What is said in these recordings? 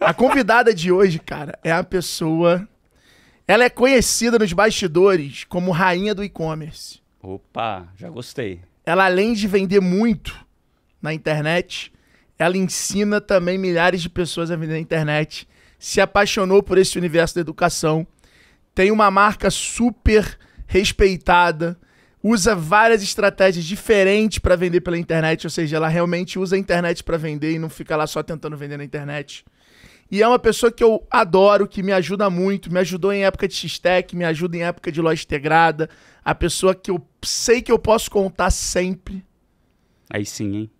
A convidada de hoje, cara, é a pessoa. Ela é conhecida nos bastidores como rainha do e-commerce. Opa, já gostei. Ela, além de vender muito na internet, ela ensina também milhares de pessoas a vender na internet. Se apaixonou por esse universo da educação. Tem uma marca super respeitada. Usa várias estratégias diferentes para vender pela internet, ou seja, ela realmente usa a internet para vender e não fica lá só tentando vender na internet. E é uma pessoa que eu adoro, que me ajuda muito, me ajudou em época de X-Tech, me ajuda em época de loja integrada. A pessoa que eu sei que eu posso contar sempre. Aí sim, hein?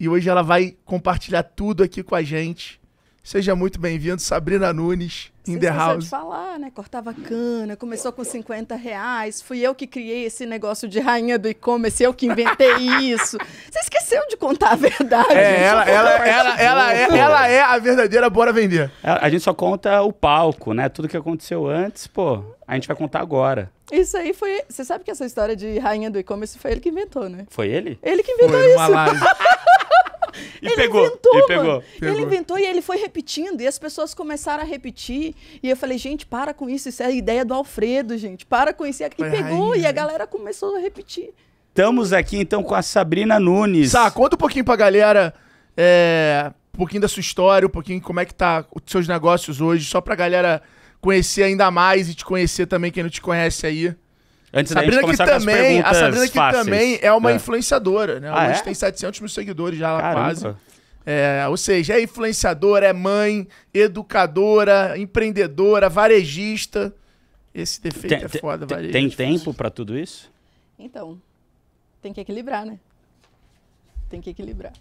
E hoje ela vai compartilhar tudo aqui com a gente. Seja muito bem-vindo, Sabrina Nunes, in the house. de falar, né? Cortava cana, começou com 50 reais. Fui eu que criei esse negócio de rainha do e-commerce, eu que inventei isso. Você esqueceu de contar a verdade. É, ela, ela, ela, ela, é, ela é a verdadeira Bora Vender. A, a gente só conta o palco, né? Tudo que aconteceu antes, pô, a gente vai contar agora. Isso aí foi. Você sabe que essa história de rainha do e-commerce foi ele que inventou, né? Foi ele? Ele que inventou Foi isso. live. E ele pegou, inventou, e mano. pegou. Pegou. Ele inventou e ele foi repetindo. E as pessoas começaram a repetir. E eu falei, gente, para com isso. Isso é a ideia do Alfredo, gente. Para com isso. E Foi pegou. rainha. E a galera começou a repetir. Estamos aqui então com a Sabrina Nunes. Sá, conta um pouquinho pra galera é, um pouquinho da sua história, um pouquinho como é que tá os seus negócios hoje, só pra galera conhecer ainda mais e te conhecer também, quem não te conhece aí. Antes da gente Sabrina que começar com as também, a perguntas Sabrina que fáceis. também é uma É. influenciadora, né? Ah, hoje é? tem 700 mil seguidores já lá Caramba. quase. É, ou seja, é influenciadora, é mãe, educadora, empreendedora, varejista. Esse defeito Tem, é foda, tem- varejista. tem tempo pra tudo isso? Então, tem que equilibrar, né? Tem que equilibrar.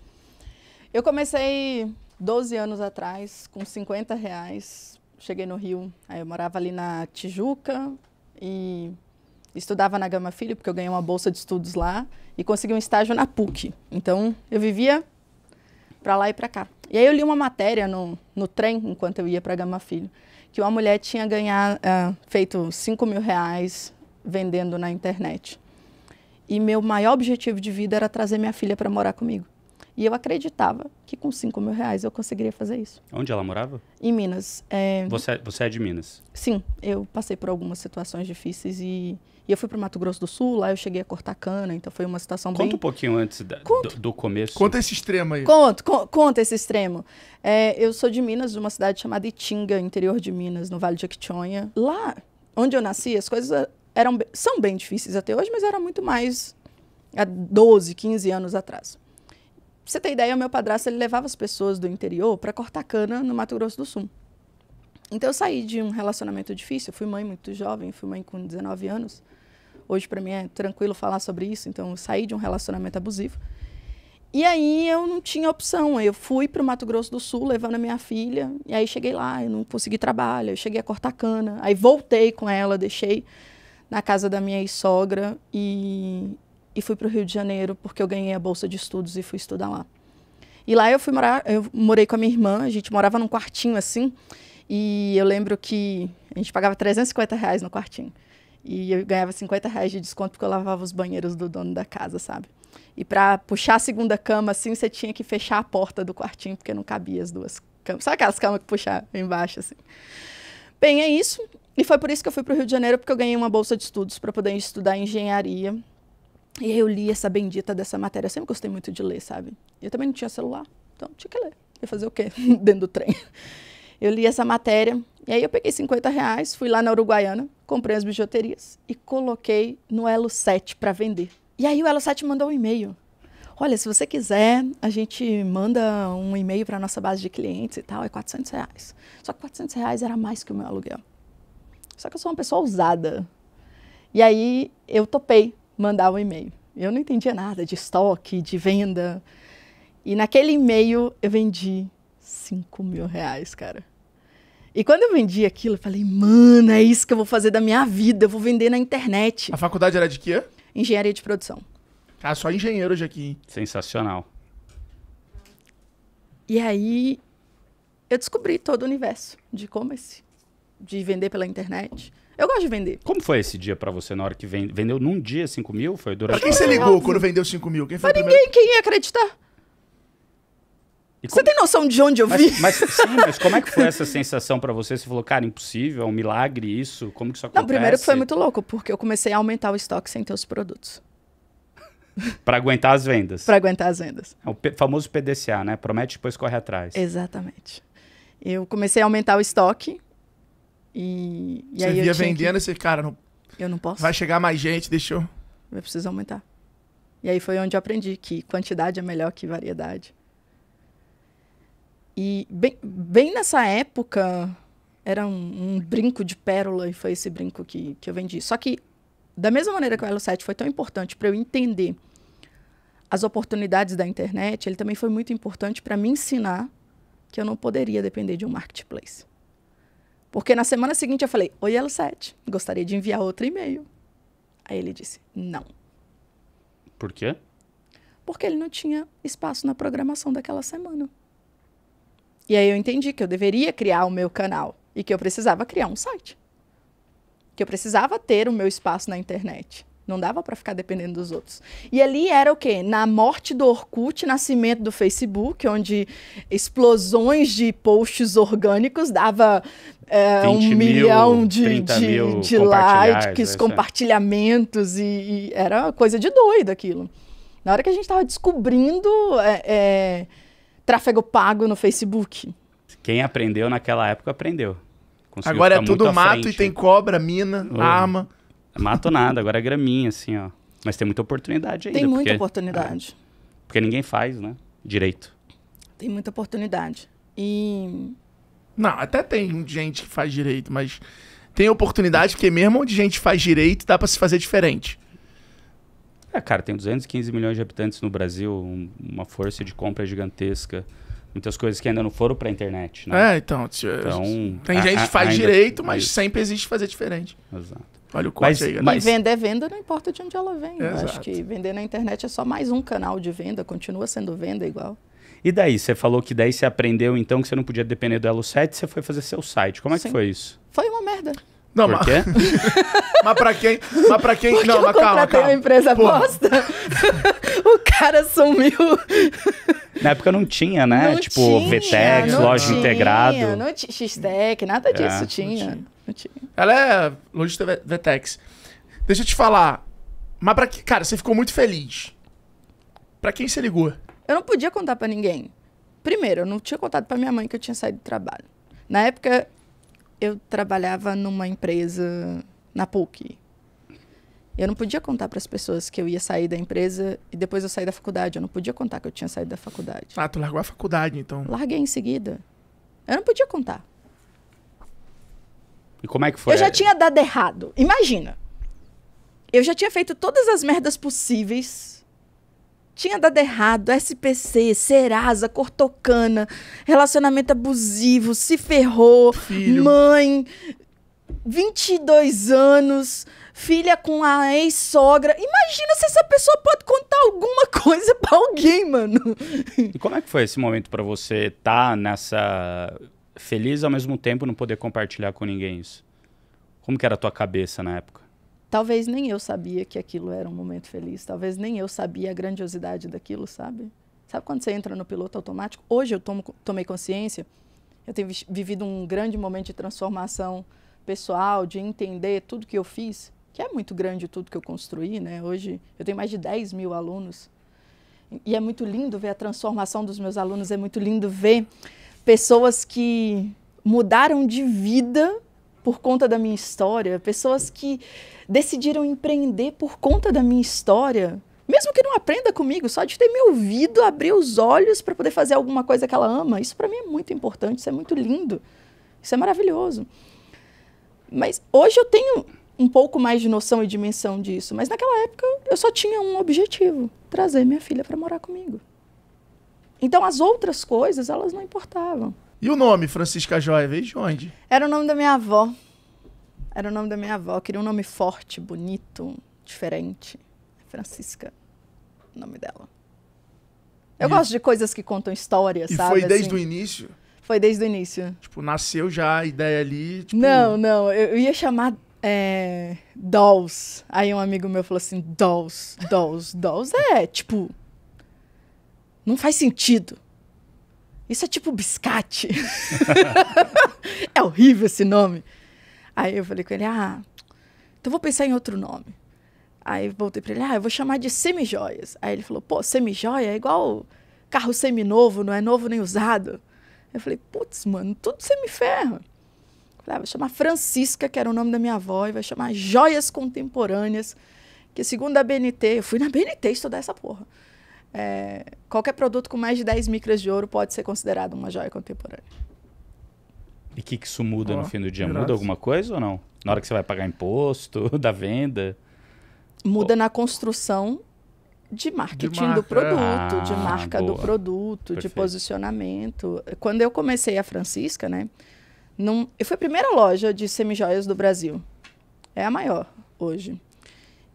Eu comecei 12 anos atrás, com 50 reais. Cheguei no Rio, aí eu morava ali na Tijuca e estudava na Gama Filho, porque eu ganhei uma bolsa de estudos lá e consegui um estágio na PUC. Então, eu vivia para lá e para cá. E aí eu li uma matéria no, no trem, enquanto eu ia para Gama Filho, que uma mulher tinha ganhar, ah, feito 5 mil reais vendendo na internet. E meu maior objetivo de vida era trazer minha filha para morar comigo. E eu acreditava que com 5 mil reais eu conseguiria fazer isso. Onde ela morava? Em Minas. é, Você, é- você é de Minas. Sim, eu passei por algumas situações difíceis e, e eu fui para o Mato Grosso do Sul, lá eu cheguei a cortar cana, então foi uma situação Conta um bem... pouquinho antes da- Conta. do, do começo. Conta esse extremo aí. Conta, con- conta esse extremo. É, eu sou de Minas, de uma cidade chamada Itinga, interior de Minas, no Vale de Jequitinhonha. Lá, onde eu nasci, as coisas eram, são bem difíceis até hoje, mas era muito mais há 12, 15 anos atrás. Pra você ter ideia, meu padrasto ele levava as pessoas do interior para cortar cana no Mato Grosso do Sul. Então eu saí de um relacionamento difícil, eu fui mãe muito jovem, fui mãe com 19 anos. Hoje para mim é tranquilo falar sobre isso, então eu saí de um relacionamento abusivo. E aí eu não tinha opção. Eu fui para o Mato Grosso do Sul levando a minha filha. E aí cheguei lá, eu não consegui trabalho, eu cheguei a cortar cana. Aí voltei com ela, deixei na casa da minha ex-sogra e, e fui para o Rio de Janeiro porque eu ganhei a bolsa de estudos e fui estudar lá. E lá eu fui morar, eu morei com a minha irmã, a gente morava num quartinho assim. E eu lembro que a gente pagava 350 reais no quartinho. E eu ganhava 50 reais de desconto porque eu lavava os banheiros do dono da casa, sabe? E para puxar a segunda cama, assim, você tinha que fechar a porta do quartinho, porque não cabia as duas camas. Sabe aquelas camas que puxar embaixo, assim? Bem, é isso. E foi por isso que eu fui para o Rio de Janeiro, porque eu ganhei uma bolsa de estudos para poder estudar engenharia. E eu li essa bendita dessa matéria. Eu sempre gostei muito de ler, sabe? Eu também não tinha celular, então tinha que ler. Ia fazer o quê dentro do trem? Eu li essa matéria, e aí eu peguei 50 reais, fui lá na Uruguaiana, comprei as bijuterias e coloquei no Elo 7 para vender. E aí o Elo 7 mandou um e-mail. Olha, se você quiser, a gente manda um e-mail para nossa base de clientes e tal, é 400 reais. Só que 400 reais era mais que o meu aluguel. Só que eu sou uma pessoa ousada. E aí eu topei mandar o e-mail. Eu não entendia nada de estoque, de venda. E naquele e-mail eu vendi 5 mil reais, cara. E quando eu vendi aquilo, eu falei, mano, é isso que eu vou fazer da minha vida. Eu vou vender na internet. A faculdade era de quê? Engenharia de produção. Ah, só engenheiro hoje aqui, hein? Sensacional. E aí eu descobri todo o universo de e-commerce, de vender pela internet. Eu gosto de vender. Como foi esse dia pra você na hora que ven- vendeu num dia 5 mil? Foi Pra durante quem você ligou quando vendeu 5 mil? Quem foi Pra o primeiro? ninguém, quem ia acreditar? E Você como- tem noção de onde eu vi? mas, mas, sim, mas como é que foi essa sensação pra você? Você falou, cara, impossível, é um milagre isso? Como que isso acontece? Não, primeiro que foi muito louco, porque eu comecei a aumentar o estoque sem ter os produtos. Pra aguentar as vendas. Pra aguentar as vendas. É o famoso PDCA, né? Promete, depois corre atrás. Exatamente. Eu comecei a aumentar o estoque. E, e Você aí via vendendo e você, cara, não, que- Eu não posso. vai chegar mais gente, deixa eu. Eu preciso aumentar. E aí foi onde eu aprendi que quantidade é melhor que variedade. E bem, bem nessa época, era um, um brinco de pérola e foi esse brinco que, que eu vendi. Só que, da mesma maneira que o Elo 7 foi tão importante para eu entender as oportunidades da internet, ele também foi muito importante para me ensinar que eu não poderia depender de um marketplace. Porque na semana seguinte eu falei: Oi, Elo 7, gostaria de enviar outro e-mail. Aí ele disse: Não. Por quê? porque ele não tinha espaço na programação daquela semana. E aí eu entendi que eu deveria criar o meu canal e que eu precisava criar um site. Que eu precisava ter o meu espaço na internet. Não dava para ficar dependendo dos outros. E ali era o quê? Na morte do Orkut, nascimento do Facebook, onde explosões de posts orgânicos dava é, 20 um mil, milhão de, 30 de, de likes, é compartilhamentos, e, e era coisa de doido aquilo. Na hora que a gente estava descobrindo é, é, tráfego pago no Facebook. Quem aprendeu naquela época aprendeu. Conseguiu Agora é tudo mato frente. e tem cobra, mina, Oh. arma. Mato nada, agora é graminha, assim, ó. Mas tem muita oportunidade ainda. Tem muita porque, oportunidade. Porque ninguém faz, né? Direito. Tem muita oportunidade. E Não, até tem gente que faz direito, mas tem oportunidade, porque mesmo onde gente faz direito, dá pra se fazer diferente. É, cara, tem 215 milhões de habitantes no Brasil, um- uma força de compra gigantesca. Muitas coisas que ainda não foram pra internet, né? É, então. Então, tem a- gente a- que faz ainda- direito, mas Isso. sempre existe fazer diferente. Exato. Olha o corte Mas- aí, galera. mas- E venda é venda, não importa de onde ela vem. Eu acho Exato. que vender na internet é só mais um canal de venda, continua sendo venda igual. E daí, você falou que daí você aprendeu então que você não podia depender do Elo 7, você foi fazer seu site. Como é que Sim. foi isso? Foi uma merda. Não, Por mas, quê? mas pra quem. Mas pra quem. Porque não, eu mas calma, contratei calma. uma empresa Porra. bosta. o cara sumiu. Na época não tinha, né? Não tipo, tinha, VTEX, não loja tinha, integrado. Não tinha X-Tech, nada disso É, não tinha. tinha. Não tinha. Ela é lojista Vetex. Deixa eu te falar. Mas pra que. Cara, você ficou muito feliz. Pra quem você ligou? Eu não podia contar pra ninguém. Primeiro, eu não tinha contado pra minha mãe que eu tinha saído do trabalho. Na época, eu trabalhava numa empresa na PUC. Eu não podia contar para as pessoas que eu ia sair da empresa e depois eu saí da faculdade. Eu não podia contar que eu tinha saído da faculdade. Ah, tu largou a faculdade, então. Larguei em seguida. Eu não podia contar. E como é que foi? Eu já tinha dado errado. Imagina. Eu já tinha feito todas as merdas possíveis. Tinha dado errado. SPC, Serasa, Cortocana, relacionamento abusivo, se ferrou, Filho. mãe, 22 anos, filha com a ex-sogra. Imagina se essa pessoa pode contar alguma coisa pra alguém, mano. E como é que foi esse momento pra você estar nessa feliz ao mesmo tempo não poder compartilhar com ninguém isso? Como que era a tua cabeça na época? Talvez nem eu sabia que aquilo era um momento feliz. Talvez nem eu sabia a grandiosidade daquilo, sabe? Sabe quando você entra no piloto automático? Hoje eu tomo, tomei consciência. Eu tenho vivido um grande momento de transformação pessoal, de entender tudo que eu fiz, que é muito grande tudo que eu construí, né? Hoje eu tenho mais de 10 mil alunos. E é muito lindo ver a transformação dos meus alunos, é muito lindo ver pessoas que mudaram de vida por conta da minha história, pessoas que decidiram empreender por conta da minha história. Mesmo que não aprenda comigo, só de ter me ouvido, abrir os olhos para poder fazer alguma coisa que ela ama. Isso para mim é muito importante, isso é muito lindo. Isso é maravilhoso. Mas hoje eu tenho um pouco mais de noção e dimensão disso, mas naquela época eu só tinha um objetivo: trazer minha filha para morar comigo. Então as outras coisas, elas não importavam. E o nome, Francisca Joia, veio de onde? Era o nome da minha avó. Era o nome da minha avó. Eu queria um nome forte, bonito, diferente. Francisca, o nome dela. Eu E- gosto de coisas que contam história, E sabe? foi desde assim. o início? Foi desde o início. Tipo, nasceu já a ideia ali. Tipo, Não, não. Eu, eu ia chamar é, Dolls. Aí um amigo meu falou assim: Dolls, Dolls, Dolls. É, tipo. Não faz sentido. Isso é tipo biscate. é horrível esse nome. Aí eu falei com ele, ah, então vou pensar em outro nome. Aí voltei para ele, ah, eu vou chamar de semijoias. Aí ele falou, pô, semijoia é igual carro seminovo, não é novo nem usado. Eu falei, putz, mano, tudo semiferro. Falei, ah, vou chamar Francisca, que era o nome da minha avó, e vai chamar Joias Contemporâneas, que segundo a BNT, eu fui na BNT estudar essa porra. É, qualquer produto com mais de 10 micras de ouro pode ser considerado uma joia contemporânea. E o que, que isso muda Ó, no fim do dia? Muda alguma coisa ou não? Na hora que você vai pagar imposto, da venda? Muda na construção de marketing marca, do produto, é. de Ah, marca do boa. produto, de Perfeito. posicionamento. Quando eu comecei a Francisca, né? Num, eu fui a primeira loja de semijoias do Brasil. É a maior hoje.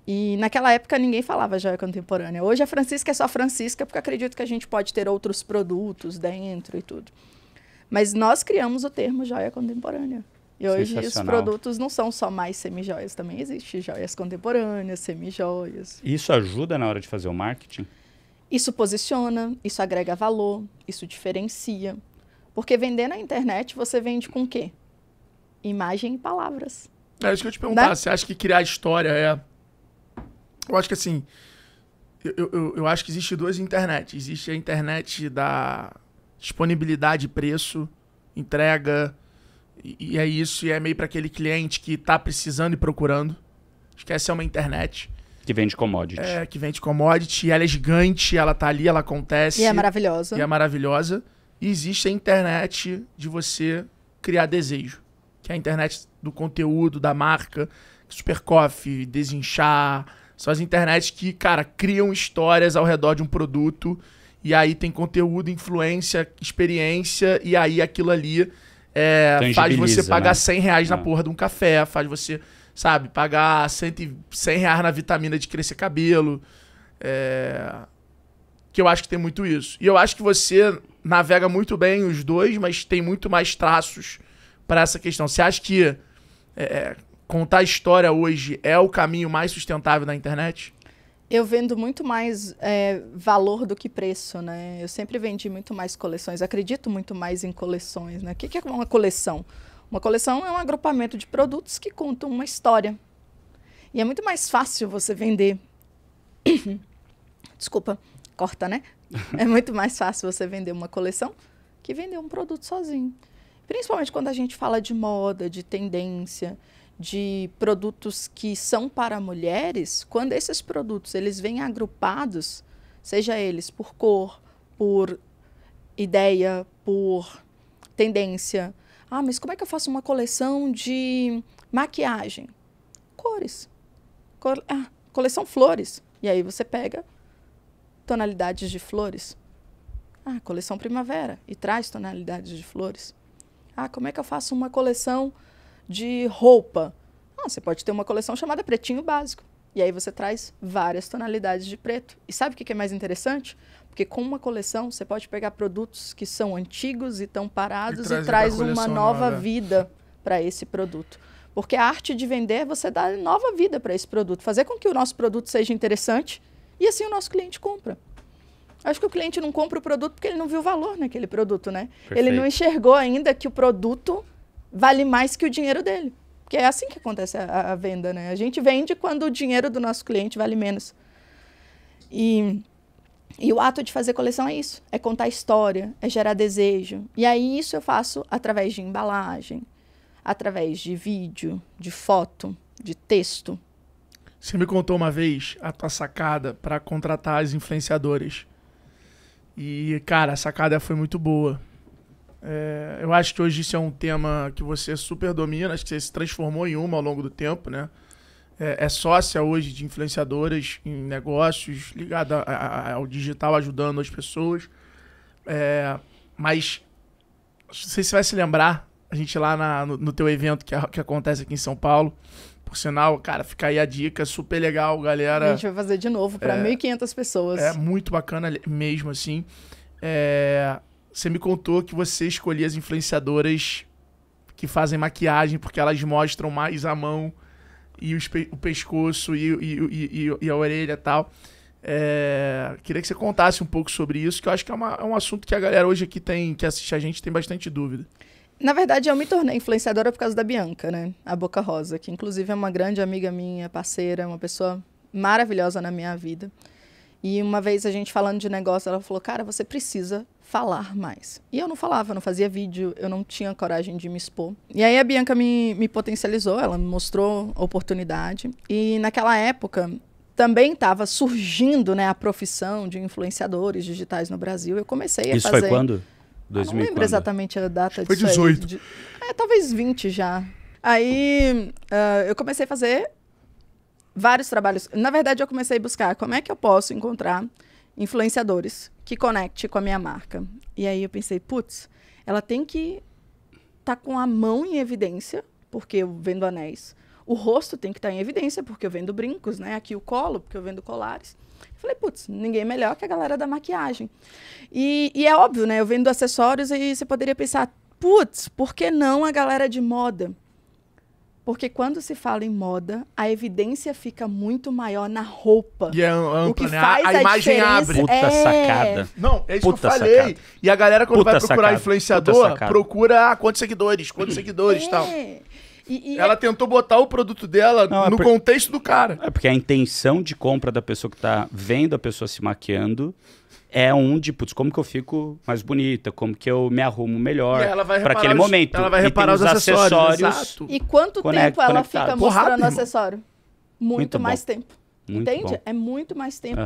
E naquela época ninguém falava joia contemporânea. Hoje a Francisca é só Francisca, porque acredito que a gente pode ter outros produtos dentro e tudo. Mas nós criamos o termo joia contemporânea. E hoje os produtos não são só mais semijoias, também existe joias contemporâneas, semijoias. Isso ajuda na hora de fazer o marketing? Isso posiciona, isso agrega valor, isso diferencia. Porque vender na internet você vende com o quê? Imagem e palavras. É isso que eu te perguntar. Né? Você acha que criar história é. Eu acho que assim. Eu, eu, eu acho que existe duas internet. Existe a internet da disponibilidade, preço, entrega. E, e é isso. E é meio para aquele cliente que tá precisando e procurando. Acho que essa é uma internet. Que vende commodity. É, que vende commodity. Ela é gigante, ela tá ali, ela acontece. E é maravilhosa. E é maravilhosa. E existe a internet de você criar desejo. Que é a internet do conteúdo, da marca. Super Coffee, Desinchar. São as internets que, cara, criam histórias ao redor de um produto. E aí tem conteúdo, influência, experiência. E aí aquilo ali é, faz você pagar né? 100 reais na Ah. porra de um café. Faz você, sabe, pagar 100, e- 100 reais na vitamina de crescer cabelo. É, que eu acho que tem muito isso. E eu acho que você navega muito bem os dois, mas tem muito mais traços para essa questão. Você acha que é, contar história hoje é o caminho mais sustentável na internet? Eu vendo muito mais é, valor do que preço, né? Eu sempre vendi muito mais coleções. Acredito muito mais em coleções, né? O que, que é uma coleção? Uma coleção é um agrupamento de produtos que contam uma história. E é muito mais fácil você vender. Desculpa, corta, né? É muito mais fácil você vender uma coleção que vender um produto sozinho. Principalmente quando a gente fala de moda, de tendência, de produtos que são para mulheres, quando esses produtos eles vêm agrupados, seja eles por cor, por ideia, por tendência. Ah, mas como é que eu faço uma coleção de maquiagem? Cores. Cor- ah, coleção flores. E aí você pega tonalidades de flores. Ah, coleção primavera e traz tonalidades de flores. Ah, como é que eu faço uma coleção de roupa? Ah, você pode ter uma coleção chamada Pretinho Básico. E aí você traz várias tonalidades de preto. E sabe o que é mais interessante? Porque com uma coleção você pode pegar produtos que são antigos e estão parados E e, traz uma nova vida para esse produto. Porque a arte de vender é você dar nova vida para esse produto, fazer com que o nosso produto seja interessante e assim o nosso cliente compra. Acho que o cliente não compra o produto porque ele não viu valor naquele produto, né? Ele não Perfeito. enxergou ainda que o produto vale mais que o dinheiro dele. Porque é assim que acontece a, a venda, né? A gente vende quando o dinheiro do nosso cliente vale menos. E, e o ato de fazer coleção é isso: é contar história, é gerar desejo. E aí isso eu faço através de embalagem, através de vídeo, de foto, de texto. Você me contou uma vez a tua sacada para contratar as influenciadoras. E, cara, a sacada foi muito boa. É, eu acho que hoje isso é um tema que você super domina, acho que você se transformou em uma ao longo do tempo, né? É, é sócia hoje de influenciadoras em negócios, ligada ao digital, ajudando as pessoas. É, mas, não sei se você vai se lembrar, a gente lá na- no, no teu evento que, a- que acontece aqui em São Paulo, por sinal, cara, fica aí a dica, super legal, galera. A gente vai fazer de novo para 1.500 pessoas. É muito bacana mesmo, assim. É, você me contou que você escolhia as influenciadoras que fazem maquiagem porque elas mostram mais a mão e pe- o pescoço e, e- e- e- e a orelha e tal. É, queria que você contasse um pouco sobre isso, que eu acho que é, uma- é um assunto que a galera hoje aqui tem, que assiste a gente, tem bastante dúvida. Na verdade, eu me tornei influenciadora por causa da Bianca, né? A Boca Rosa, que inclusive é uma grande amiga minha, parceira, uma pessoa maravilhosa na minha vida. E uma vez a gente falando de negócio, ela falou: Cara, você precisa falar mais. E eu não falava, eu não fazia vídeo, eu não tinha coragem de me expor. E aí a Bianca me, me potencializou, ela me mostrou a oportunidade. E naquela época também estava surgindo né, a profissão de influenciadores digitais no Brasil. Eu comecei a Isso fazer. foi quando? Ah, não 2000 lembro quando? exatamente a data Foi disso aí. 18. De- É, talvez 20 já. Aí ah, eu comecei a fazer vários trabalhos. Na verdade, eu comecei a buscar como é que eu posso encontrar influenciadores que conecte com a minha marca. E aí eu pensei, putz, ela tem que estar com a mão em evidência, porque eu vendo anéis. O rosto tem que estar em evidência, porque eu vendo brincos, né? Aqui o colo, porque eu vendo colares. Falei, putz, ninguém melhor que a galera da maquiagem. E, e é óbvio, né? Eu vendo acessórios e você poderia pensar, putz, por que não a galera de moda? Porque quando se fala em moda, a evidência fica muito maior na roupa. E é ampla, o que né? faz a, a, a imagem abre. Puta é... sacada. Não, é isso Puta que eu falei. sacada. E a galera, quando Puta vai procurar sacada. influenciador, procura ah, quantos seguidores, quantos seguidores e tal. É. E, e Ela tentou botar o produto dela Não, é no por- contexto do cara. É porque a intenção de compra da pessoa que tá vendo a pessoa se maquiando é um de, putz, como que eu fico mais bonita, como que eu me arrumo melhor E para aquele os- momento. Ela vai E reparar os acessórios. exato. E quanto Conect- tempo ela fica Pô, mostrando rápido, acessório? Muito, Muito bom. mais tempo. Muito Entende? bom. É muito mais tempo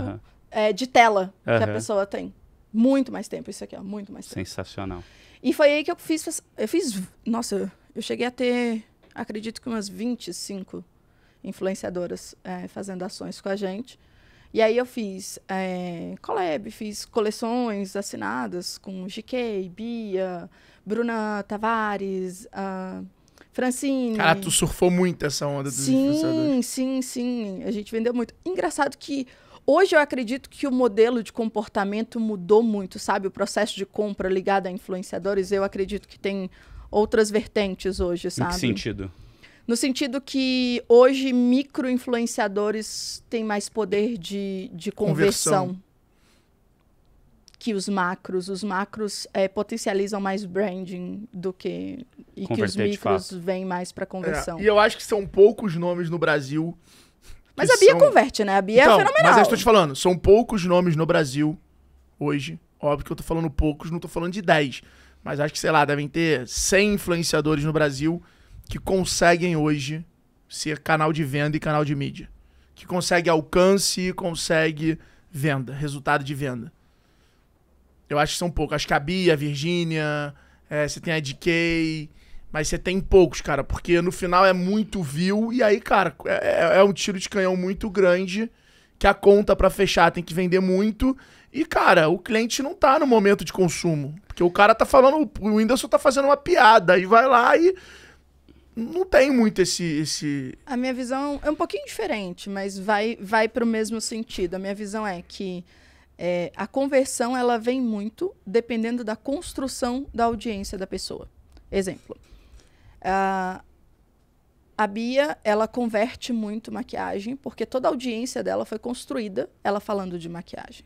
é, de tela que a pessoa tem. Muito mais tempo, isso aqui, ó. Muito mais tempo. Sensacional. E foi aí que eu fiz. Eu fiz. Nossa, eu- eu cheguei a ter, acredito que umas 25 influenciadoras é, fazendo ações com a gente. E aí eu fiz é, collab, fiz coleções assinadas com GK, Bia, Bruna Tavares, a Francine. Cara, tu surfou muito essa onda dos influenciadores. Sim, sim, sim. A gente vendeu muito. Engraçado que hoje eu acredito que o modelo de comportamento mudou muito, sabe? O processo de compra ligado a influenciadores, eu acredito que tem outras vertentes hoje, Em sabe? que sentido? No sentido que hoje micro-influenciadores têm mais poder de, de conversão. Conversão. Que os macros. Os macros eh, potencializam mais branding do que. E que os Converter micros vêm mais para conversão. É, e eu acho que são poucos nomes no Brasil. Mas a Bia são- converte, né? A Bia então, é fenomenal. Mas eu estou te falando, são poucos nomes no Brasil hoje. Óbvio que eu tô falando poucos, não tô falando de 10. Mas acho que, sei lá, devem ter 100 influenciadores no Brasil que conseguem hoje ser canal de venda e canal de mídia. Que consegue alcance e consegue venda, resultado de venda. Eu acho que são poucos. Acho que a Bia, a Virgínia, é, você tem a DK, mas você tem poucos, cara, porque no final é muito view e aí, cara, é, é um tiro de canhão muito grande que a conta pra fechar tem que vender muito e, cara, o cliente não tá no momento de consumo. Porque o cara tá falando, o Whindersson tá fazendo uma piada e vai lá e não tem muito esse, esse... A minha visão é um pouquinho diferente, mas vai, vai para o mesmo sentido. A minha visão é que é, a conversão ela vem muito dependendo da construção da audiência da pessoa. Exemplo, a, a Bia ela converte muito maquiagem porque toda a audiência dela foi construída ela falando de maquiagem.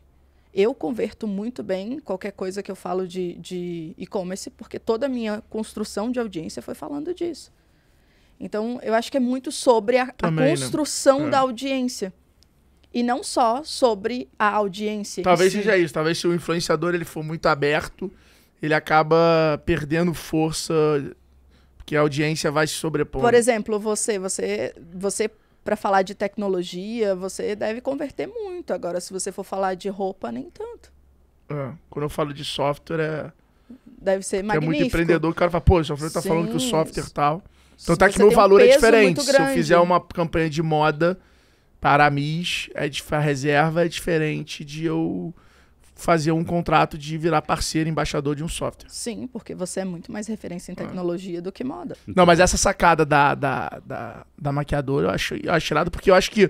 Eu converto muito bem qualquer coisa que eu falo de de e-commerce porque toda a minha construção de audiência foi falando disso. Então, eu acho que é muito sobre a, a né? construção É. da audiência. E não só sobre a audiência. Talvez seja isso. Talvez se o influenciador ele for muito aberto, ele acaba perdendo força, porque a audiência vai se sobrepor. Por exemplo, você, você, você para falar de tecnologia, você deve converter muito. Agora, se você for falar de roupa, nem tanto. É, quando eu falo de software, é, Deve ser que é magnífico. muito empreendedor. O cara fala, pô, o software tá falando que o Sim. software tal. Então tá que meu tem um valor é diferente. Se eu fizer uma campanha de moda para a Miss, é dif- a reserva é diferente de eu fazer um contrato de virar parceiro, embaixador de um software. Sim, porque você é muito mais referência em tecnologia do que moda. Não, mas essa sacada da, da, da, da maquiadora eu acho, eu acho irado, porque eu acho que.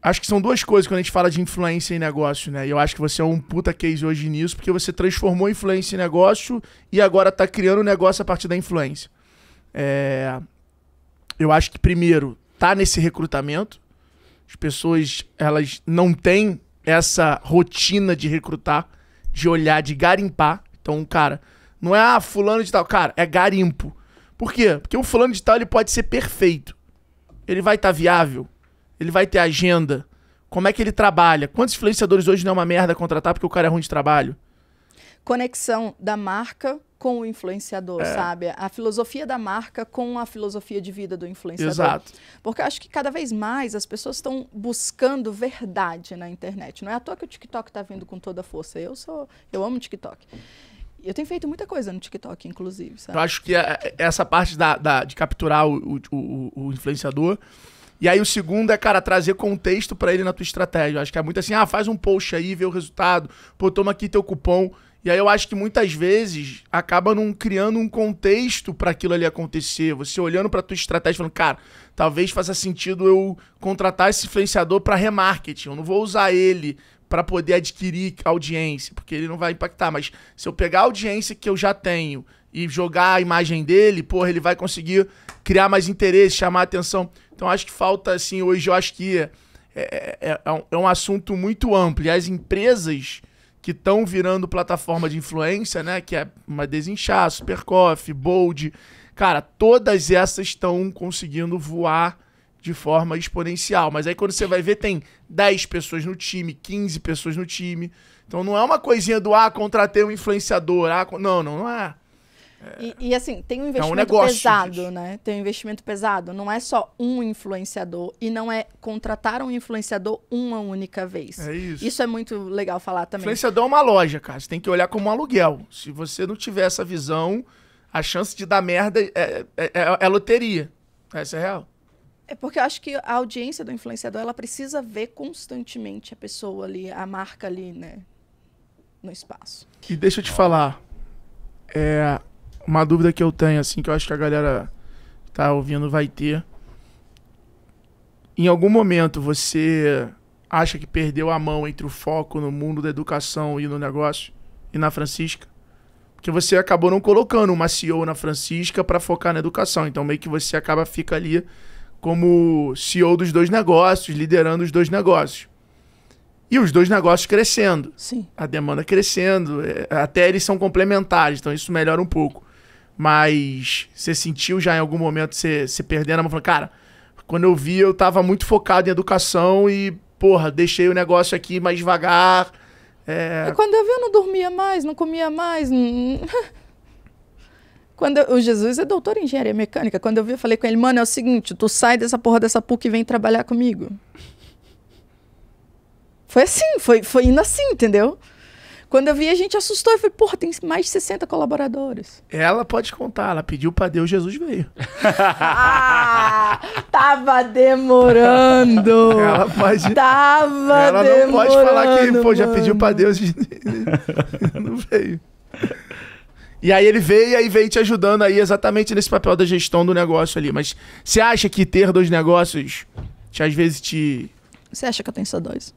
Acho que são duas coisas quando a gente fala de influência em negócio, né? E eu acho que você é um puta case hoje nisso, porque você transformou influência em negócio e agora tá criando um negócio a partir da influência. É, Eu acho que primeiro tá nesse recrutamento. As pessoas, elas não têm essa rotina de recrutar, de olhar, de garimpar. Então, cara, não é ah, fulano de tal, cara, é garimpo. Por quê? Porque o fulano de tal ele pode ser perfeito. Ele vai estar tá viável, ele vai ter agenda. Como é que ele trabalha? Quantos influenciadores hoje não é uma merda contratar porque o cara é ruim de trabalho? Conexão da marca com o influenciador, é. sabe? A filosofia da marca com a filosofia de vida do influenciador. Exato. Porque eu acho que cada vez mais as pessoas estão buscando verdade na internet. Não é à toa que o TikTok está vindo com toda a força. Eu sou, eu amo o TikTok. Eu tenho feito muita coisa no TikTok, inclusive. Sabe? Eu acho que essa parte da, da de capturar o, o, o, influenciador. E aí o segundo é, cara, trazer contexto para ele na tua estratégia. Eu acho que é muito assim, ah, faz um post aí, vê o resultado, pô, toma aqui teu cupom. E aí eu acho que muitas vezes acaba não criando um contexto para aquilo ali acontecer. Você olhando para tua estratégia falando, cara, talvez faça sentido eu contratar esse influenciador para remarketing. Eu não vou usar ele para poder adquirir audiência, porque ele não vai impactar, mas se eu pegar a audiência que eu já tenho e jogar a imagem dele, porra, ele vai conseguir criar mais interesse, chamar atenção. Então acho que falta assim, hoje eu acho que é, é, é, é é um assunto muito amplo. E as empresas que estão virando plataforma de influência, né? Que é uma Desinchar, Supercoff, Bold. Cara, todas essas estão conseguindo voar de forma exponencial. Mas aí quando você vai ver, tem 10 pessoas no time, 15 pessoas no time. Então não é uma coisinha do ah, contratei um influenciador. Ah, não, não, não é. E, e, assim, tem um investimento é um pesado, né? Tem um investimento pesado. Não é só um influenciador e não é contratar um influenciador uma única vez. É isso. Isso é muito legal falar também. Influenciador é uma loja, cara. Você tem que olhar como um aluguel. Se você não tiver essa visão, a chance de dar merda é, é, é, é loteria. Essa é real. É porque eu acho que a audiência do influenciador ela precisa ver constantemente a pessoa ali, a marca ali, né? No espaço. E deixa eu te falar. É, uma dúvida que eu tenho, assim, que eu acho que a galera tá ouvindo vai ter. Em algum momento você acha que perdeu a mão entre o foco no mundo da educação e no negócio e na Francisca? Porque você acabou não colocando uma CEO na Francisca para focar na educação. Então meio que você acaba fica ali como CEO dos dois negócios, liderando os dois negócios. E os dois negócios crescendo. Sim. A demanda crescendo. É, até eles são complementares, então isso melhora um pouco. Mas você sentiu já em algum momento você, você perdendo a mão? Falando, cara, quando eu vi, eu tava muito focado em educação e, porra, deixei o negócio aqui mais devagar. É... E quando eu vi, eu não dormia mais, não comia mais. Quando eu, o Jesus é doutor em engenharia mecânica. Quando eu vi, eu falei com ele, mano, é o seguinte, tu sai dessa porra dessa PUC e vem trabalhar comigo. Foi assim, foi, foi indo assim, entendeu? Quando eu vi, a gente assustou. Eu falei, porra, tem mais de 60 colaboradores. Ela pode contar, ela pediu pra Deus, Jesus veio. ah, tava demorando. Ela pode. Tava ela demorando. Ela não pode falar que, pô, já pediu pra Deus e não veio. E aí ele veio e aí veio te ajudando aí exatamente nesse papel da gestão do negócio ali. Mas você acha que ter dois negócios, te, às vezes te... Você acha que eu tenho só dois?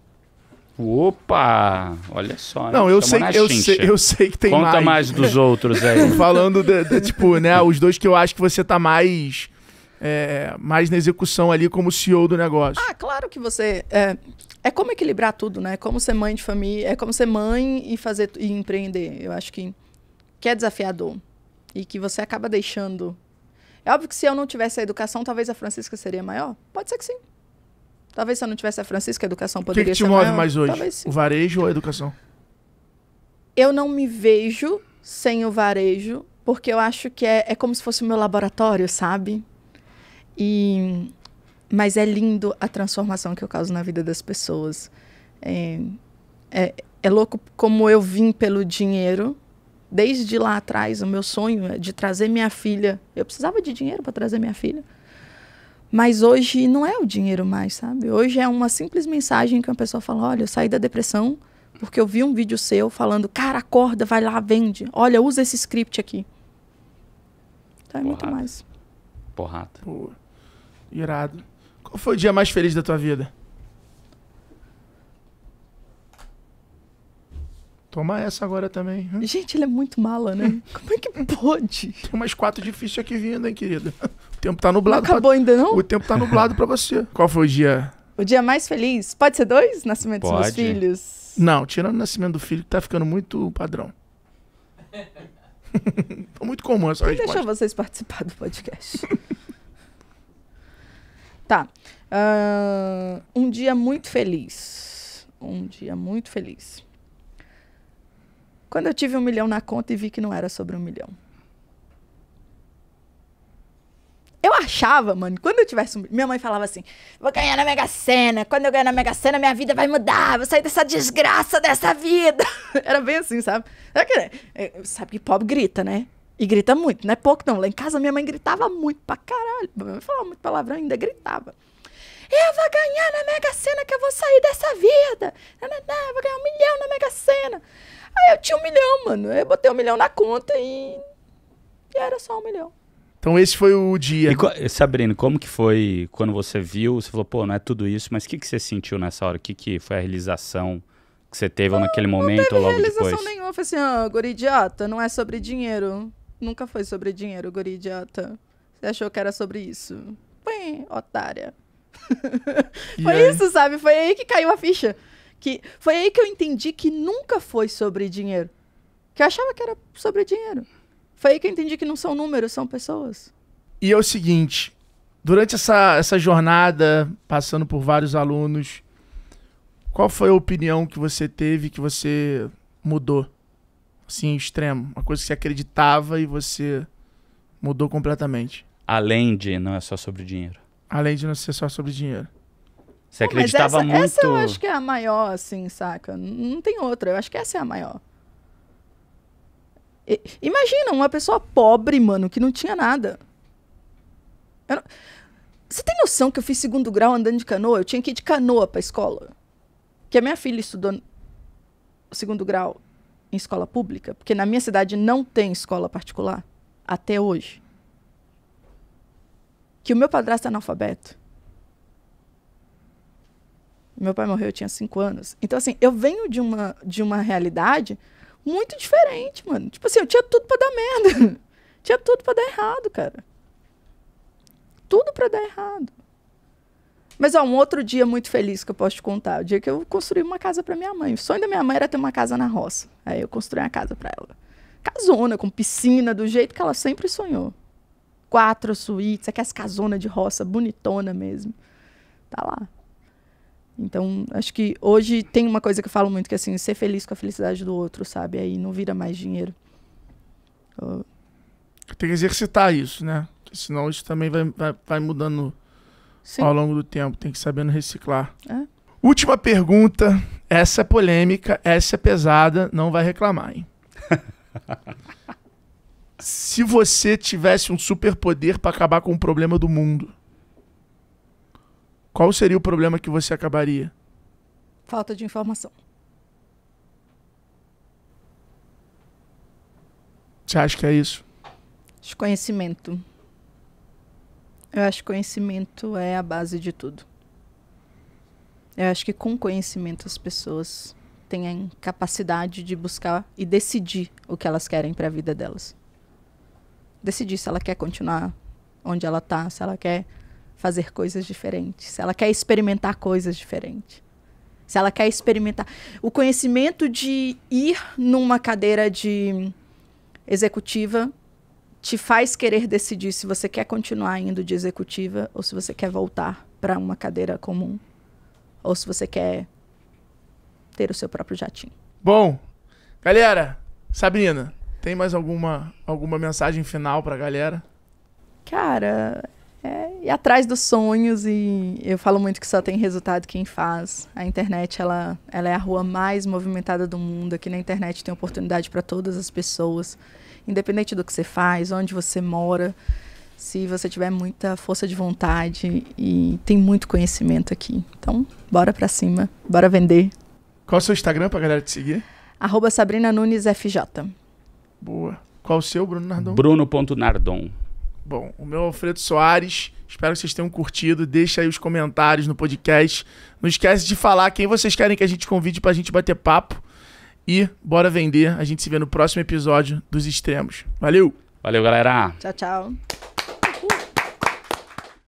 Opa! Olha só. Não, eu sei, eu sei, eu sei que tem Conta mais. Conta mais dos outros aí. Falando, de, de, tipo, né, os dois que eu acho que você tá mais... É, mais na execução ali como CEO do negócio. Ah, claro que você... É, é como equilibrar tudo, né? É como ser mãe de família, é como ser mãe e fazer e empreender. Eu acho que, que é desafiador. E que você acaba deixando... É óbvio que se eu não tivesse a educação, talvez a Francisca seria maior. Pode ser que sim. Talvez se eu não tivesse a Francisca, a educação poderia ser O que, que te move maior. mais hoje? O varejo ou a educação? Eu não me vejo sem o varejo, porque eu acho que é, é como se fosse o meu laboratório, sabe? E mas é lindo a transformação que eu causo na vida das pessoas. É, é, é louco como eu vim pelo dinheiro. Desde lá atrás, o meu sonho é de trazer minha filha. Eu precisava de dinheiro para trazer minha filha. Mas hoje não é o dinheiro mais, sabe? Hoje é uma simples mensagem que uma pessoa fala: olha, eu saí da depressão porque eu vi um vídeo seu falando, cara, acorda, vai lá, vende. Olha, usa esse script aqui. Então é Porrada. muito mais. Porrada. Pô, irado. Qual foi o dia mais feliz da tua vida? Toma essa agora também. Gente, ele é muito mala, né? Como é que pode? Tem umas quatro difíceis aqui vindo, hein, querida? O tempo tá nublado. Não acabou pra... ainda, não? O tempo tá nublado pra você. Qual foi o dia O dia mais feliz? Pode ser dois? Nascimento dos meus Pode. filhos? Não, tirando o nascimento do filho, que tá ficando muito padrão. Tô muito comum essa Quem deixou vocês participar do podcast? tá. Ahn, um dia muito feliz. Um dia muito feliz. Quando eu tive um milhão na conta e vi que não era sobre um milhão. Eu achava, mano, quando eu tivesse um... Minha mãe falava assim, vou ganhar na Mega Sena. Quando eu ganhar na Mega Sena, minha vida vai mudar. Vou sair dessa desgraça dessa vida. Era bem assim, sabe? Que, é, sabe que pobre grita, né? E grita muito, não é pouco não. Lá em casa minha mãe gritava muito pra caralho. Minha mãe falava muito palavrão, ainda gritava. Eu vou ganhar na Mega Sena que eu vou sair dessa vida. Não, não, não, vou ganhar um milhão na Mega Sena. Aí eu tinha um milhão, mano. Eu botei um milhão na conta e... e era só um milhão. Então esse foi o dia. E, co- Sabrina, como que foi quando você viu? Você falou, pô, não é tudo isso, mas o que, que você sentiu nessa hora? O que, que foi a realização que você teve ou naquele momento ou logo realização depois? nenhuma. Eu falei assim, ó, guri idiota, não é sobre dinheiro. Nunca foi sobre dinheiro, guri idiota. Você achou que era sobre isso. Põe, otária. Foi aí? isso, sabe? Foi aí que caiu a ficha. Que, foi aí que eu entendi que nunca foi sobre dinheiro. Que eu achava que era sobre dinheiro. Foi aí que eu entendi que não são números, são pessoas. E é o seguinte, durante essa, essa jornada, passando por vários alunos, qual foi a opinião que você teve que você mudou? Assim, extremo. Uma coisa que você acreditava e você mudou completamente. Além de não é só sobre dinheiro. Além de não ser só sobre dinheiro. Você acreditava essa, muito. Essa eu acho que é a maior, assim, saca? Não tem outra. Eu acho que essa é a maior. I- imagina uma pessoa pobre, mano, que não tinha nada. Não- Você tem noção que eu fiz segundo grau andando de canoa? Eu tinha que ir de canoa pra escola. Que a minha filha estudou segundo grau em escola pública, porque na minha cidade não tem escola particular até hoje. Que o meu padrasto é analfabeto. Meu pai morreu, eu tinha cinco anos. Então, assim, eu venho de uma, de uma realidade muito diferente, mano. Tipo assim, eu tinha tudo pra dar merda. tinha tudo pra dar errado, cara. Tudo pra dar errado. Mas, ó, um outro dia muito feliz que eu posso te contar. O dia que eu construí uma casa pra minha mãe. O sonho da minha mãe era ter uma casa na roça. Aí eu construí uma casa pra ela. Casona, com piscina, do jeito que ela sempre sonhou. Quatro suítes, aquelas casonas de roça, bonitona mesmo. Tá lá. Então, acho que hoje tem uma coisa que eu falo muito, que é assim, ser feliz com a felicidade do outro, sabe? Aí não vira mais dinheiro. Eu- Tem que exercitar isso, né? Porque senão isso também vai, vai, vai mudando Sim. ao longo do tempo. Tem que sabendo reciclar. É. Última pergunta. Essa é polêmica, essa é pesada. Não vai reclamar, hein? Se você tivesse um superpoder para acabar com o problema do mundo, qual seria o problema que você acabaria? Falta de informação. Você acha que é isso? Acho que conhecimento. Eu acho que conhecimento é a base de tudo. Eu acho que com conhecimento as pessoas têm a capacidade de buscar e decidir o que elas querem para a vida delas. Decidir se ela quer continuar onde ela tá, se ela quer fazer coisas diferentes, se ela quer experimentar coisas diferentes. Se ela quer experimentar o conhecimento de ir numa cadeira de executiva te faz querer decidir se você quer continuar indo de executiva ou se você quer voltar para uma cadeira comum ou se você quer ter o seu próprio jatinho. Bom, galera, Sabrina, tem mais alguma, alguma mensagem final pra galera? Cara, é ir atrás dos sonhos e eu falo muito que só tem resultado quem faz. A internet, ela, ela é a rua mais movimentada do mundo. Aqui na internet tem oportunidade para todas as pessoas, independente do que você faz, onde você mora. Se você tiver muita força de vontade e tem muito conhecimento aqui. Então, bora pra cima, bora vender. Qual é o seu Instagram pra galera te seguir? Arroba Sabrina Nunes FJ. Boa. Qual o seu, Bruno Nardon? Bruno.nardon. Bom, o meu é Alfredo Soares. Espero que vocês tenham curtido. Deixa aí os comentários no podcast. Não esquece de falar quem vocês querem que a gente convide pra gente bater papo. E bora vender. A gente se vê no próximo episódio dos Extremos. Valeu! Valeu, galera. Tchau, tchau.